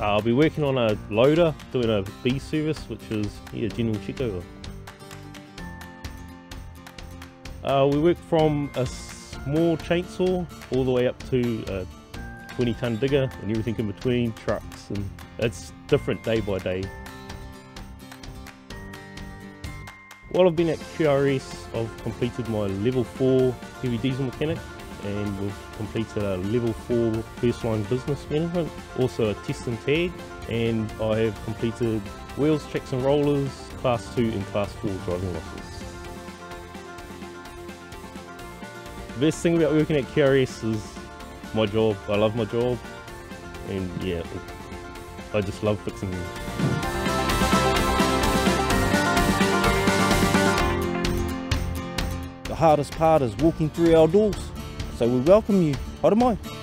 I'll be working on a loader, doing a B service, which is yeah, general checkover. Uh, we work from a small chainsaw all the way up to a 20 ton digger and everything in between, trucks, and it's different day by day. While I've been at QRS, I've completed my level 4 heavy diesel mechanic and we've completed a level 4 first line business management, also a test and tag, and I have completed wheels, tracks and rollers, class 2 and class 4 driving licenses. The best thing about working at QRS is my job. I love my job and yeah, I just love fixing them. The hardest part is walking through our doors, so we welcome you. Haere mai.